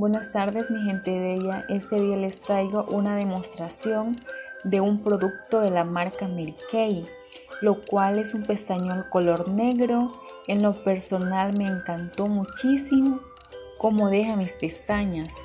buenas tardes mi gente bella. Este día les traigo una demostración de un producto de la marca Mary lo cual es un pestañol color negro. En lo personal me encantó muchísimo cómo deja mis pestañas.